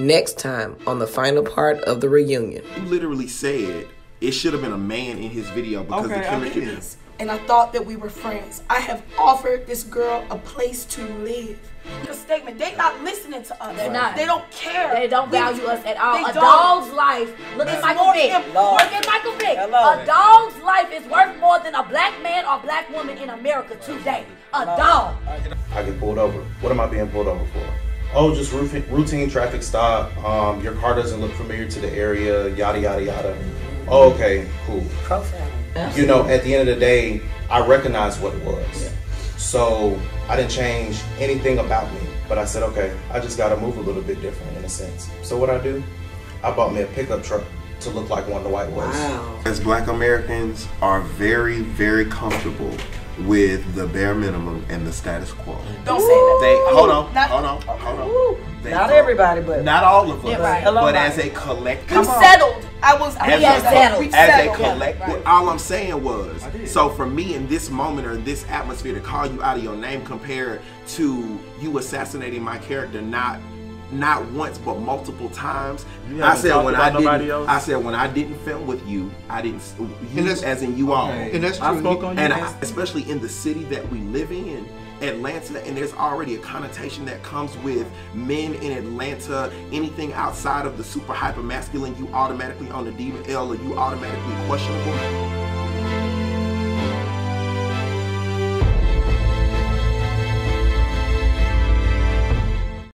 Next time on the final part of the reunion. You literally said it should have been a man in his video because the Okay, I chemistry. get and I thought that we were friends. I have offered this girl a place to live. The statement, they not listening to us. They're not. They don't care. They don't We- value us at all. A don't. dog's life. Look at Michael more Vick. Look at Michael Vick. Hello. A dog's life is worth more than a black man or black woman in America today. A dog. I get pulled over. What am I being pulled over for? Oh, just routine, routine traffic stop. Um, your car doesn't look familiar to the area. Yada yada yada. Oh, okay, cool. You know, at the end of the day, I recognize what it was. So I didn't change anything about me. But I said, okay, I just got to move a little bit different in a sense. So what I do, I bought me a pickup truck to look like one of the white boys. As black Americans are very, very comfortable with the bare minimum and the status quo. Don't say that. They hold on, Not- hold on, hold on. They Not don't- everybody, but Not all of us. Yeah, right. But as a collective, We settled. I was. I as, Yeah, a, settled. We as a settled. collective, all I'm saying was, so for me in this moment or in this atmosphere to call you out of your name compared to you assassinating my character, not not once but multiple times. I said when I didn't, else? I said when I didn't film with you, I didn't. You as in you all, And that's I true. spoke on you. and I, especially in the city that we live in atlanta and there's already a connotation that comes with men in atlanta anything outside of the super hyper masculine you automatically on the demon l or you automatically questionable